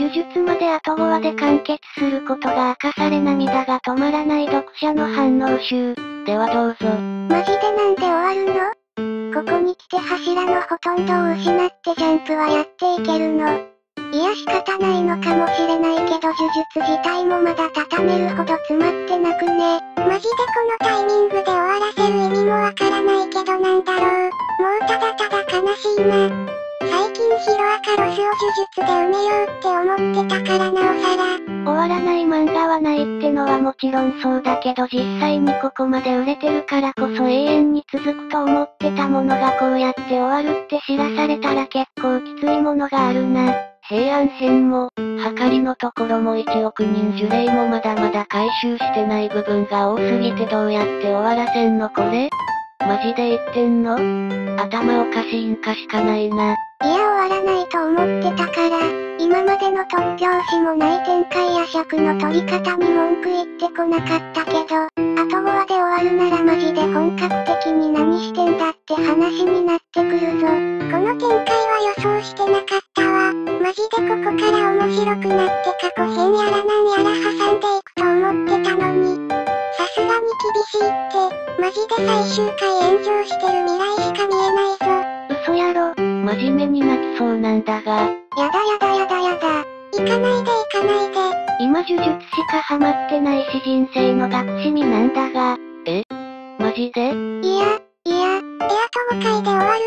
呪術まであと5話で完結することが明かされ涙が止まらない読者の反応集。ではどうぞ。マジでなんで終わるの？ここに来て柱のほとんどを失ってジャンプはやっていけるの。いや仕方ないのかもしれないけど呪術自体もまだ畳めるほど詰まってなくね。マジでこのタイミングで終わらせる意味もわからないけどなんだろう。もうただただ悲しいな。最近ヒロアカロスを呪術で埋めようって思ってたからなおさら。終わらない漫画はないってのはもちろんそうだけど実際にここまで売れてるからこそ永遠に続くと思ってたものがこうやって終わるって知らされたら結構きついものがあるな。平安編も、はかりのところも1億人樹齢もまだまだ回収してない部分が多すぎてどうやって終わらせんのこれマジで言ってんの？頭おかしいんかしかないな。いや終わらないと思ってたから、今までの突拍子もない展開や尺の取り方に文句言ってこなかったけど、あと5話で終わるならマジで本格的に何してんだって話になってくるぞ。この展開は予想してなかったわ。マジでここから面白くなって過去編やらなんやら挟んでいくと思ってたのに。さすがに厳しいって、マジで最終回炎上してる未来しか見えないぞ。嘘やろ。真面目に泣きそうなんだが。やだやだやだやだ。行かないで行かないで。今呪術しかハマってないし人生の学趣味なんだが。え？マジで？いや、いや、エアト5回で終わる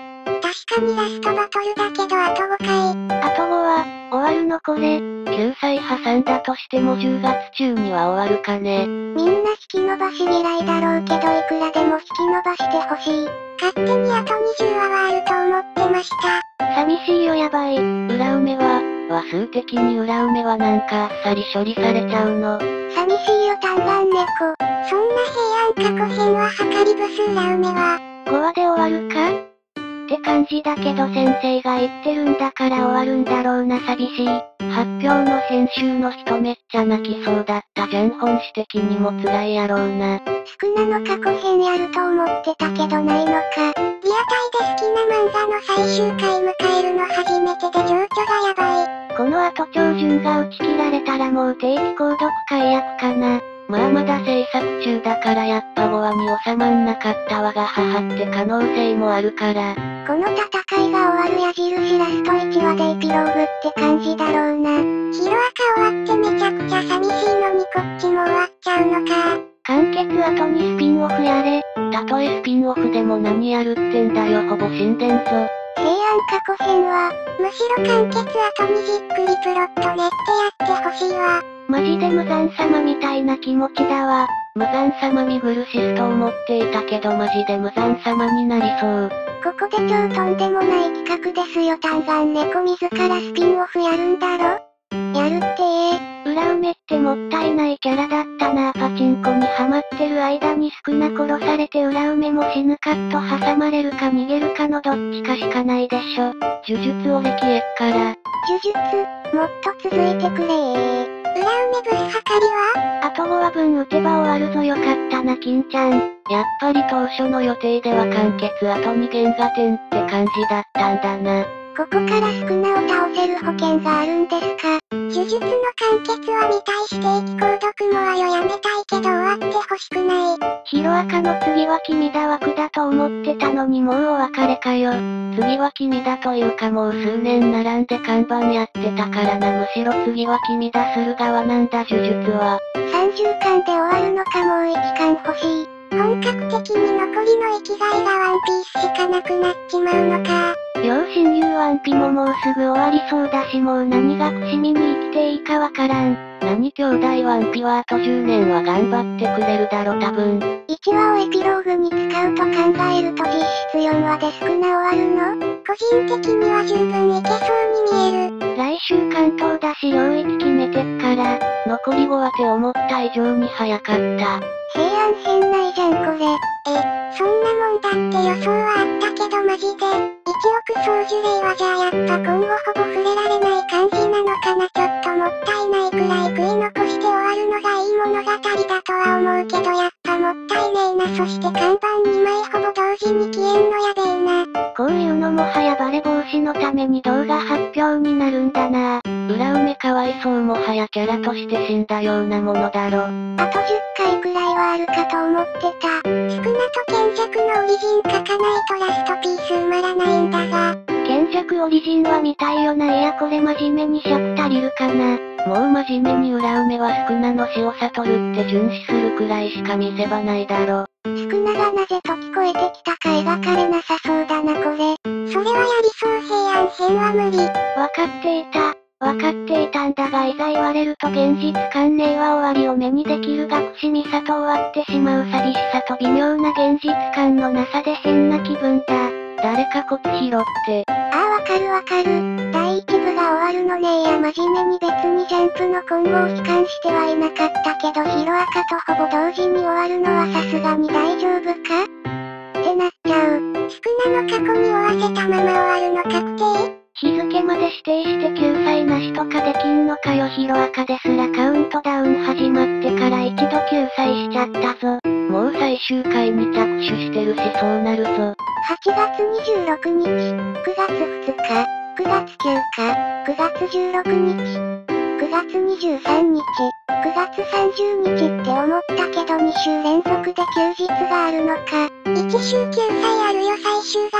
の。確かにラストバトルだけどあと5回。あと5は、終わるのこれ。救済挟んだとしても10月中には終わるかね。みんな引き伸ばし嫌いだろうけどいくらでも引き伸ばしてほしい。勝手にあと20話はあると思ってました。寂しいよやばい。裏埋めは、話数的に裏埋めはなんかあっさり処理されちゃうの。寂しいよ単眼猫。そんな平安過去編は測り部数裏埋めは。5話で終わるか？って感じだけど先生が言ってるんだから終わるんだろうな寂しい。発表の編集の人めっちゃ泣きそうだったじゃん本誌的にも辛いやろうな。スクナの過去編やると思ってたけどないのか。リアタイで好きな漫画の最終回迎えるの初めてで情緒がやばい。この後超順が打ち切られたらもう定期購読解約かな。まあまだ制作中だからやっぱ5話に収まんなかったわが母って可能性もあるから。この戦いが終わる矢印ラスト1話でエピローグって感じだろうな。ヒロアカ終わってめちゃくちゃ寂しいのにこっちも終わっちゃうのか。完結後にスピンオフやれ。たとえスピンオフでも何やるってんだよほぼ死んでんぞ。平安過去編は、むしろ完結後にじっくりプロット練ってやってほしいわ。マジで無残様みたいな気持ちだわ。無残様見苦しすと思っていたけどマジで無残様になりそう。ここで超とんでもない企画ですよ単眼猫自らスピンオフやるんだろ？やるってえ裏埋めってもったいないキャラだったなパチンコにハマってる間に少な殺されて裏埋めも死ぬかと挟まれるか逃げるかのどっちかしかないでしょ。呪術を歴へっから。呪術、もっと続いてくれー。裏埋めブスはかりはあと5話分打てば終わるぞよかったな金ちゃん。やっぱり当初の予定では完結後に原画展って感じだったんだな。ここからスクナを倒せる保険があるんですか？呪術の完結は見たいし定期購読もあよやめたいけど終わってほしくない。ヒロアカの次は君だ枠だと思ってたのにもうお別れかよ。次は君だというかもう数年並んで看板やってたからなむしろ次は君だする側なんだ呪術は。30巻で終わるのかもう1巻欲しい。本格的に残りの生きがいがワンピースしかなくなっちまうのか。両親友ワンピももうすぐ終わりそうだしもう何が伏見に生きていいかわからん。何兄弟ワンピはあと10年は頑張ってくれるだろ多分。1話をエピローグに使うと考えると実質4話で少な終わるの？個人的には十分いけそうに見える。来週関東だし領域決めてっから、残り5話って思った以上に早かった。平安編ないじゃんこれ。え、そんなもんだって予想はあったけどマジで。1億総樹齢はじゃあやっぱ今後ほぼ触れられない感じなのかなちょっともったいないくらい食い残して終わるのがいい物語だとは思うけどやっぱもったいねえなそして看板2枚ほど同時に消えんのやべえな。こういうのも早バレ防止のために動画発表になるんだな裏埋かわいそうもはやキャラとして死んだようなものだろ。あと10回くらいはあるかと思ってた。スクナと賢弱のオリジン書かないとラストピース埋まらないんだが。賢弱オリジンは見たいよないやこれ真面目に尺足りるかな。もう真面目に裏埋めはスクナの死を悟るって巡視するくらいしか見せ場ないだろ。スクナがなぜと聞こえてきたか描かれなさそうだなこれ。それはやりそう平安編は無理。わかっていた。わかっていたんだがいざ言われると現実観念は終わりを目にできる学士ミサと終わってしまう寂しさと微妙な現実感のなさで変な気分だ。誰かコツ拾って。ああわかるわかる。第一部が終わるのねいや真面目に別にジャンプの今後を悲観してはいなかったけどヒロアカとほぼ同時に終わるのはさすがに大丈夫か？ってなっちゃう。少なの過去に追わせたまま終わるの確定日付まで指定して救済なしとかできんのかよヒロアカですらカウントダウン始まってから一度救済しちゃったぞ。もう最終回に着手してるしそうなるぞ。8月26日、9月2日、9月9日、9月16日。9月23日、9月30日って思ったけど2週連続で休日があるのか。1週救済あるよ最終が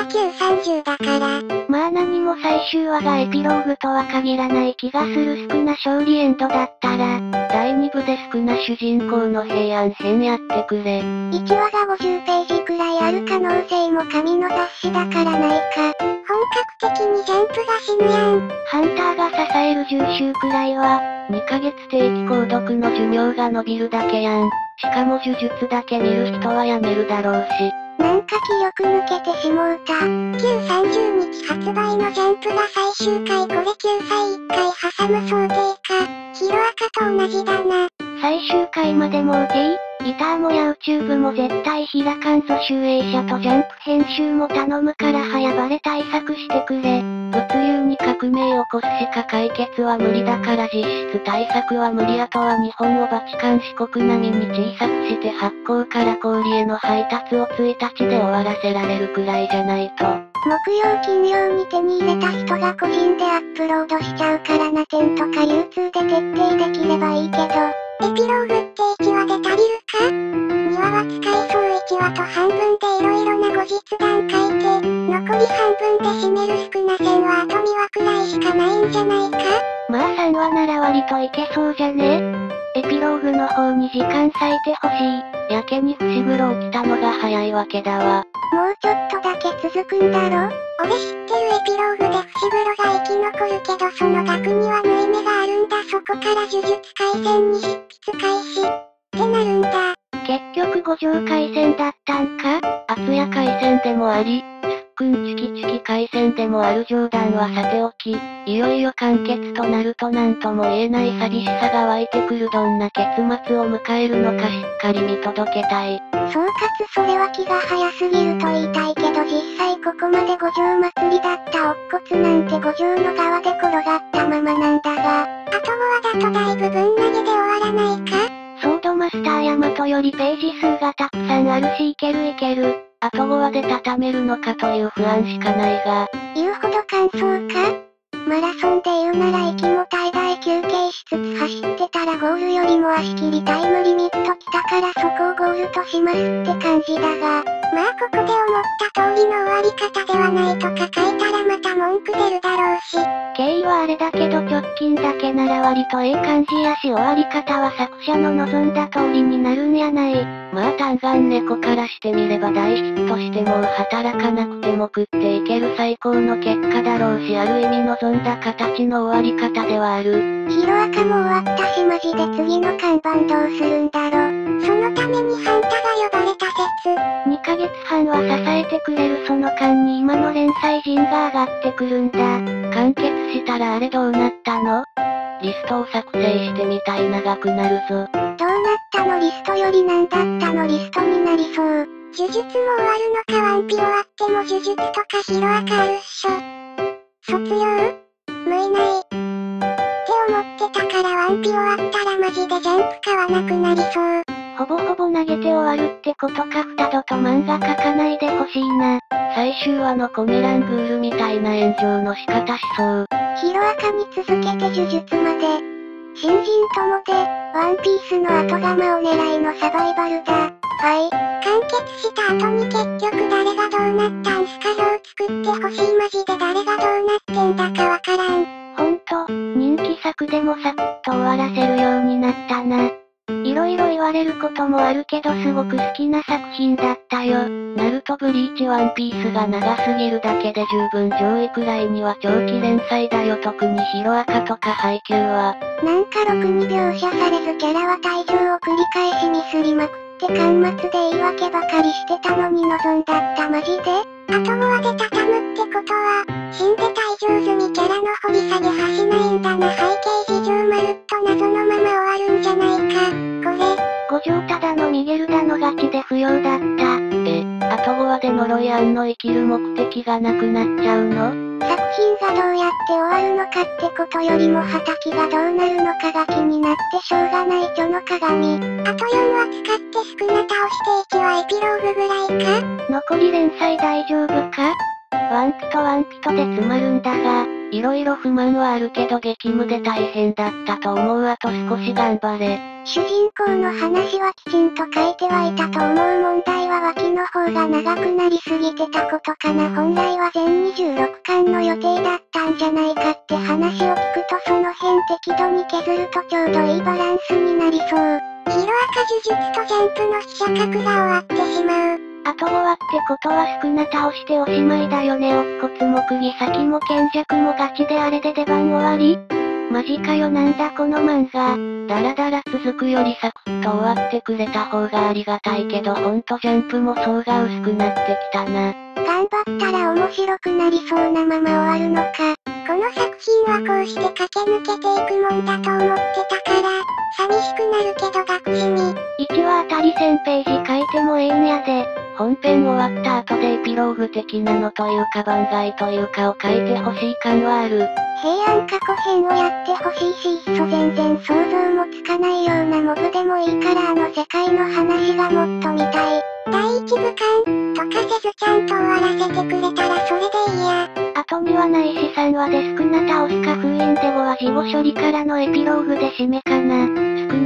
930だから。まあ何も最終話がエピローグとは限らない気がする少な勝利エンドだったら、第2部で少な主人公の平安編やってくれ。1話が50ページくらいある可能性も紙の雑誌だからないか。本格的にジャンプが死ぬやん。ハンターが支える10週くらいは、2ヶ月定期購読の寿命が伸びるだけやん。しかも呪術だけ見る人はやめるだろうし。なんか気力抜けてしもうた。9 30日発売のジャンプが最終回これ9歳1回挟む想定か。ヒロアカと同じだな。最終回までも受けいギターも YouTube も絶対開かんぞ集英社とジャンプ編集も頼むから早バレ対策してくれ。物流に革命を起こすしか解決は無理だから実質対策は無理あとは日本をバチカン四国並みに小さくして発行から氷への配達を1日で終わらせられるくらいじゃないと。木曜金曜に手に入れた人が個人でアップロードしちゃうからな点とか流通で徹底できればいいけど。エピローグって1話で足りるか ?2 話は使えそう1話と半分で色々な後日談書いて、残り半分で締める少な線はあと2話くらいしかないんじゃないか？まあ3話なら割といけそうじゃね？エピローグの方に時間割いてほしい。やけに伏黒起きたのが早いわけだわ。もうちょっとだけ続くんだろ？俺知ってるエピローグで伏黒が生き残るけどその額には縫い目があるんだそこから呪術回戦に執使いし。ってなるんだ。結局五条回戦だったんか？厚屋回戦でもあり、くんチキチキ回線でもある冗談はさておき、いよいよ完結となると何とも言えない寂しさが湧いてくるどんな結末を迎えるのかしっかり見届けたい。総括それは気が早すぎると言いたいけど実際ここまで五条祭りだった乙骨なんて五条の側で転がったままなんだが、あと5話だとだいぶぶん投げで終わらないか？ソードマスターヤマトよりページ数がたくさんあるしいけるいける。あと5話で畳めるのかという不安しかないが。言うほど感想かマラソンで言うなら息も怠大休憩しつつ走ってたらゴールよりも足切りタイムリミット来たからそこをゴールとしますって感じだが、まあここで思った通りの終わり方ではないとか書いたらまた文句出るだろうし。経緯はあれだけど直近だけなら割とええ感じやし終わり方は作者の望んだ通りになるんやない。まあ単眼猫からしてみれば大ヒットしてもう働かなくても食っていける最高の結果だろうしある意味望んだ形の終わり方ではある。ヒロアカも終わったしマジで次の看板どうするんだろ。そのためにハンタが呼ばれた説。2ヶ月半は支えてくれるその間に今の連載陣が上がってくるんだ。完結したらあれどうなったの？リストを作成してみたい長くなるぞ。どうなったのリストより何だったのリストになりそう。呪術も終わるのかワンピ終わっても呪術とかヒロアカあるっしょ。卒業？向いない。って思ってたからワンピ終わったらマジでジャンプ買わなくなりそう。ほぼほぼ投げて終わるってことか二度と漫画描かないでほしいな。最終話のコメラングールみたいな炎上の仕方しそう。ヒロアカに続けて呪術まで。新人ともで、ワンピースの後釜を狙いのサバイバルだ。はい。完結した後に結局誰がどうなったんすか？像作ってほしいマジで誰がどうなってんだかわからん。ほんと、人気作でもサクッと終わらせるようになったな。われることもあるけどすごく好きな作品だったよ。ナルトブリーチワンピースが長すぎるだけで十分上位くらいには長期連載だよ特にヒロアカとか配給は。なんかろくに描写されずキャラは退場を繰り返しミスりまくって端末で言い訳ばかりしてたのに望んだったマジで？後5話で畳むってことは、死んで退場済みキャラの掘り下げはしないんだな背景事情まるっと謎のまま終わるんじゃないか、これ。五条ただの逃げるだのガチで不要だった。え、あとゴアで呪いあんの生きる目的がなくなっちゃうの？作品がどうやって終わるのかってことよりも畑がどうなるのかが気になってしょうがない序の鏡。あと4話使って少な倒して1話エピローグぐらいか？残り連載大丈夫か？ワンピとワンピとで詰まるんだが、色々不満はあるけど激務で大変だったと思うあと少し頑張れ。主人公の話はきちんと書いてはいたと思う問題は脇の方が長くなりすぎてたことかな本来は全プの飛車角が終わってしまう。あと5話ってことは少な倒しておしまいだよね乙骨も釘先も賢弱もガチであれで出番終わりマジかよなんだこの漫画。だらだら続くよりサクッと終わってくれた方がありがたいけどほんとジャンプも層が薄くなってきたな。頑張ったら面白くなりそうなまま終わるのか。この作品はこうして駆け抜けていくもんだと思ってたから、しくなるけど学士に。1話あたり1000ページ書いてもええんやで。本編終わった後でエピローグ的なのというか番外というかを書いてほしい感はある。平安過去編をやってほしいしいっそ全然想像もつかないようなモブでもいいからあの世界の話がもっと見たい。第一部間、とかせずちゃんと終わらせてくれたらそれでいいや。後にはないし3話で少な倒すか封印で5話事後処理からのエピローグで締めかな。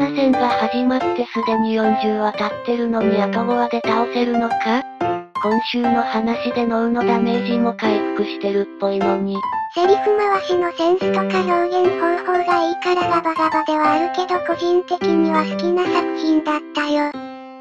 少な戦が始まってすでに40話経ってるのにあと5話で倒せるのか？今週の話で脳のダメージも回復してるっぽいのに。セリフ回しのセンスとか表現方法がいいからガバガバではあるけど個人的には好きな作品だったよ。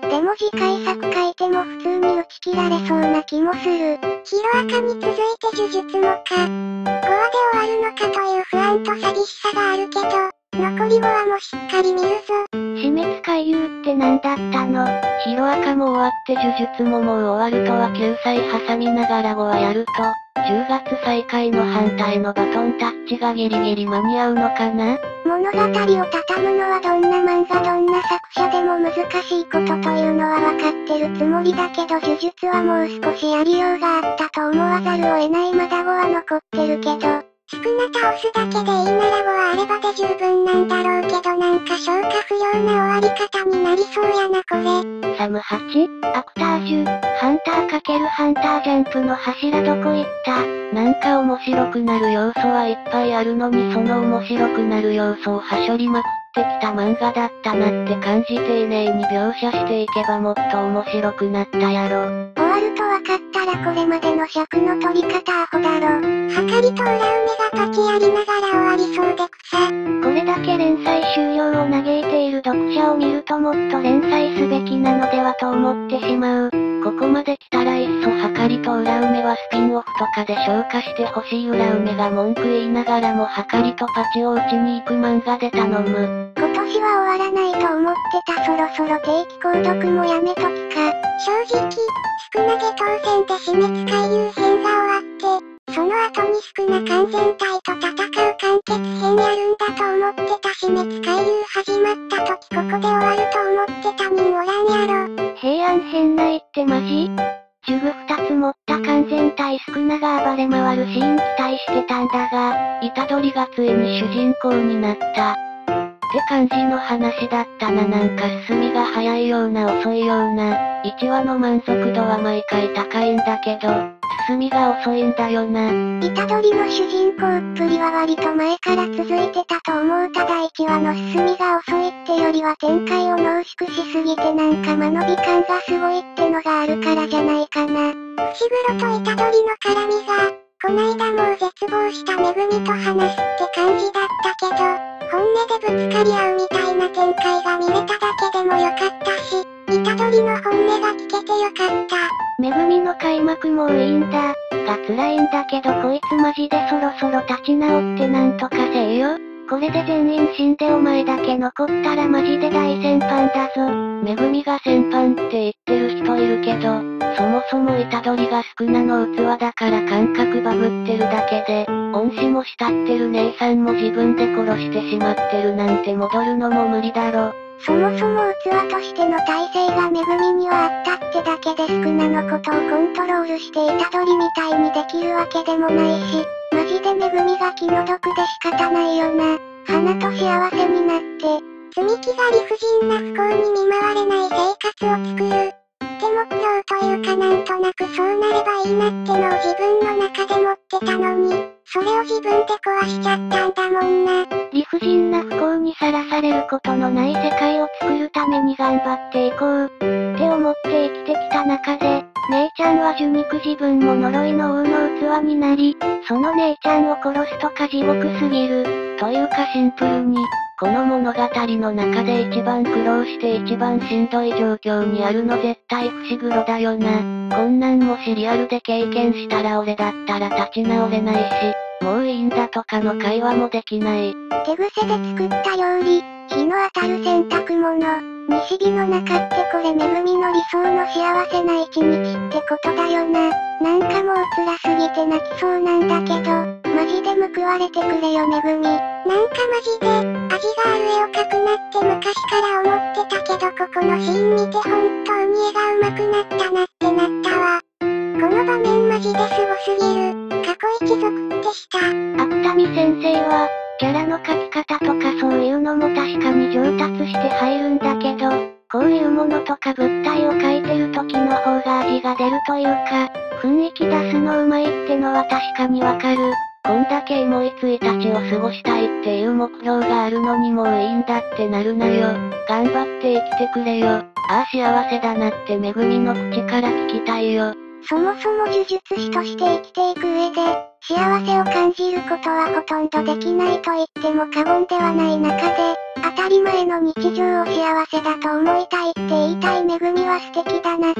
でも次回作書いても普通に打ち切られそうな気もする。ヒロアカに続いて呪術もか。5話で終わるのかという不安と寂しさがあるけど、残り5話もしっかり見るぞ。死滅回遊って何だったの？ヒロアカも終わって呪術ももう終わるとは救済挟みながら5話やると、10月再開の反対のバトンタッチがギリギリ間に合うのかな？物語を畳むのはどんな漫画どんな作者でも難しいことというのは分かってるつもりだけど呪術はもう少しやりようがあったと思わざるを得ないまだ5は残ってるけど、少な倒すだけでいいなら5はあればで十分なんだろうけどなんか消化不良な終わり方になりそうやなこれ。サム8、アクタージュ、ハンター×ハンタージャンプの柱どこ行った？なんか面白くなる要素はいっぱいあるのにその面白くなる要素をはしょりまくってきた漫画だったなって感じ丁寧に描写していけばもっと面白くなったやろ。終わるなかったらこれまでの尺の取り方アホだろ。はかりと裏埋めが立ちやりながら終わりそうで草。これだけ連載終了を嘆いている読者を見るともっと連載すべきなのではと思ってしまう。ここまで来たらいっそはかりと裏梅はスピンオフとかで消化してほしい裏埋めが文句言いながらもはかりとパチを打ちに行く漫画で頼む。今年は終わらないと思ってたそろそろ定期購読もやめときか。正直、少なげ当選で死滅回遊編が終わって、その後に少な完全体と戦う完結編やるんだと思ってた死滅回遊始まった時ここで終わると思ってた人おらんやろ。平安編内ってマジ？呪具二つ持った完全体少なが暴れ回るシーン期待してたんだが、虎杖がついに主人公になった。って感じの話だったななんか進みが早いような遅いような、1話の満足度は毎回高いんだけど、進みが遅いんだよな。虎取の主人公っぷりは割と前から続いてたと思うただ1話の進みが遅いってよりは展開を濃縮しすぎてなんか間延び感がすごいってのがあるからじゃないかな。伏黒と虎取の絡みが、こないだもう絶望しためぐみと話すって感じだったけど、本音でぶつかり合うみたいな展開が見れただけでもよかったし、虎取の本音が聞けてよかった。めぐみの開幕もいいんだ。が辛いんだけどこいつマジでそろそろ立ち直ってなんとかせえよ。これで全員死んでお前だけ残ったらマジで大先輩だぞ。めぐみが先輩って言ってる人いるけど、そもそも虎取が少なの器だから感覚バグってるだけで、恩師も慕ってる姉さんも自分で殺してしまってるなんて戻るのも無理だろ。そもそも器としての体制が恵みにはあったってだけで少なのことをコントロールして虎取みたいにできるわけでもないし、マジで恵みが気の毒で仕方ないよな。花と幸せになって、積み木が理不尽な不幸に見舞われない生活を作る。って目標というかなんとなくそうなればいいなってのを自分の中で持ってたのに、それを自分で壊しちゃったんだもんな。不尽な不幸にさらされることのない世界を作るために頑張っていこう。って思って生きてきた中で、姉ちゃんは受肉自分も呪いの王の器になり、その姉ちゃんを殺すとか地獄すぎる。というかシンプルに、この物語の中で一番苦労して一番しんどい状況にあるの絶対伏黒だよな。こんなんもシリアルで経験したら俺だったら立ち直れないし、もういいんだとかの会話もできない。手癖で作った料理、日の当たる洗濯物、西日の中ってこれ恵みの理想の幸せな一日ってことだよな。なんかもう辛すぎて泣きそうなんだけど、マジで報われてくれよ恵み。なんかマジで、味がある絵を描くなって昔から思ってたけどここのシーン見て本当に絵が上手くなったなってなったわ。この場面マジですごすぎる。過去一族ってした。芥見先生は、キャラの描き方とかそういうのも確かに上達して入るんだけど、こういうものとか物体を描いてる時の方が味が出るというか、雰囲気出すのうまいってのは確かにわかる。こんだけ思いついたちを過ごしたいっていう目標があるのにもういいんだってなるなよ。頑張って生きてくれよ。ああ幸せだなって恵みの口から聞きたいよ。そもそも呪術師として生きていく上で、幸せを感じることはほとんどできないと言っても過言ではない中で、当たり前の日常を幸せだと思いたいって言いたい恵みは素敵だなって。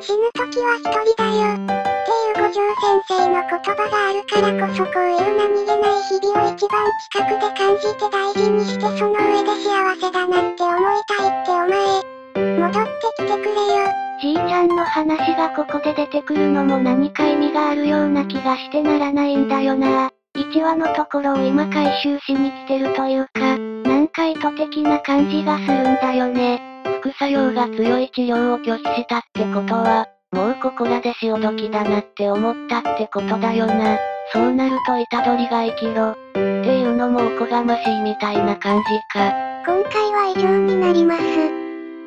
死ぬ時は一人だよ。っていう五条先生の言葉があるからこそこういう何気ない日々を一番近くで感じて大事にしてその上で幸せだなって思いたいってお前。戻ってきてくれよ。じいちゃんの話がここで出てくるのも何か意味があるような気がしてならないんだよな。1話のところを今回収しに来てるというか、なんか意図的な感じがするんだよね。副作用が強い治療を拒否したってことは、もうここらで潮時だなって思ったってことだよな。そうなると虎取が生きろ。っていうのもおこがましいみたいな感じか。今回は以上になります。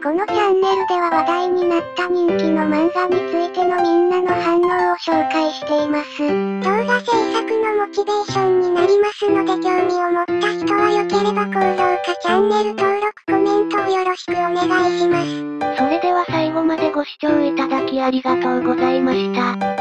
このチャンネルでは話題になった人気の漫画についてのみんなの反応を紹介しています。動画制作のモチベーションになりますので興味を持った人は良ければ高評価チャンネル登録コメントをよろしくお願いします。それでは最後までご視聴いただきありがとうございました。